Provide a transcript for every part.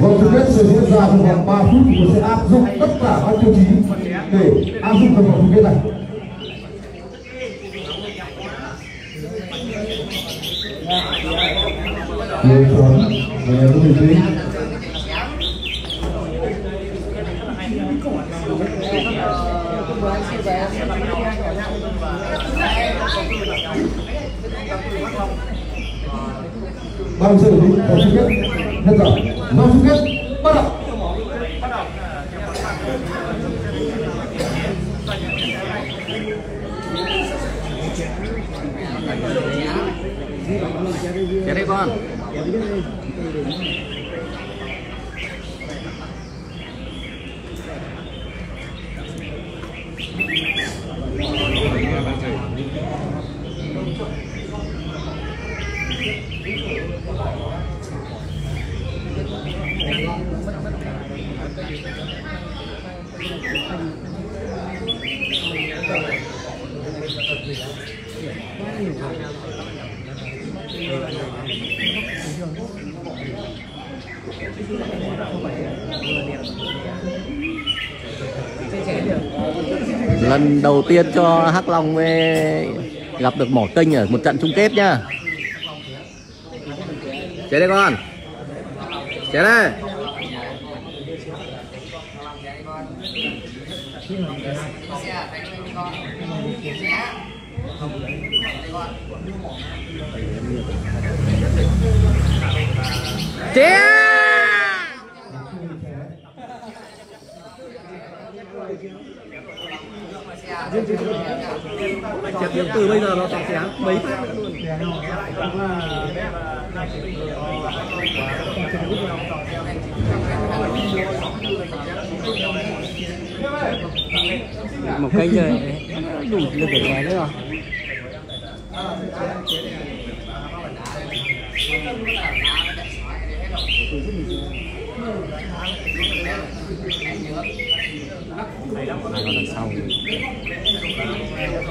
Vòng chung kết sẽ diễn ra trong vòng 3 phút và sẽ áp dụng tất cả các tiêu chí để áp dụng trong vòng chung kết này. Lựa chọn về các vị Bao giờ đi có chung kết nhân giờ bao chung kết bắt đầu. Chạy đi con. Lần đầu tiên cho Hắc Long gặp được mỏ tinh ở một trận chung kết nhá chế đây con. Chế đây. Chặt điểm từ bây giờ nó tạt chén mấy phát luôn. một cây chơi đủ lực để chè nữa rồi này còn đằng sau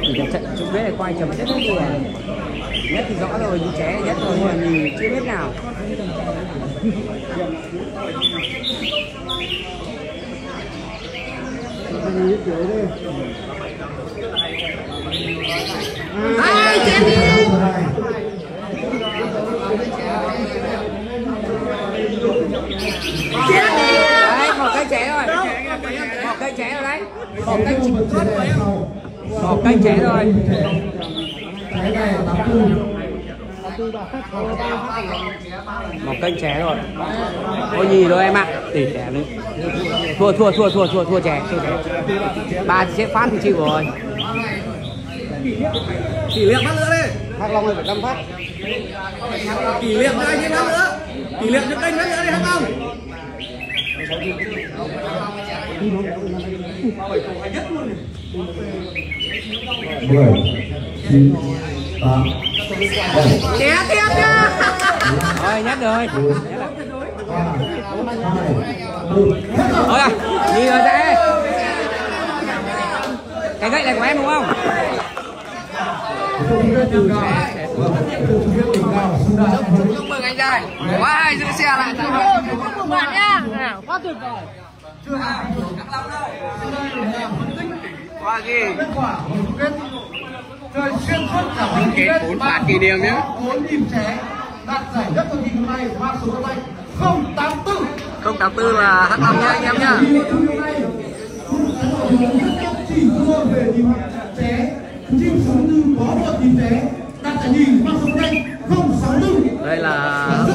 thì trận chung kết này quay chậm rất là nhiều nhất thì rõ rồi như trẻ nhất rồi nhưng mà nhìn chưa biết nào Ai chém đi đấy một cây ché rồi một cây ché rồi đấy một cây một rồi Cái này 84 một kênh ché rồi. Có gì đâu em ạ. Tỷ lệ nữa thua thua thua thua thua thua chè thua chè ba chết phát thì chịu rồi. Kỷ niệm phát nữa đi hắc long này phải năm phát. Kỷ niệm cho anh phát nữa. Kỷ niệm cho kênh phát nữa đi Hắc Long mười chín tám bảy ché tiếp nhá rồi nhất rồi ba rồi thôi à gì rồi dễ cái gậy này của em đúng không chúc mừng anh trai quá hay giữ xe lại chúc mừng bạn nhá nào? Quá tuyệt vời. Quá gì kết quả của chung kết chơi xuyên suốt cả chung kết bốn phạt kỷ niệm nhé. bốn nhịp ché đạt giải nhất cuộc thi hôm nay mang số tay 084 084 là hắc long nhá anh em nhá. Chỉ thua về nhịp ché chim số tư có một nhịp ché đạt giải nhì mang số tay 064 Đây là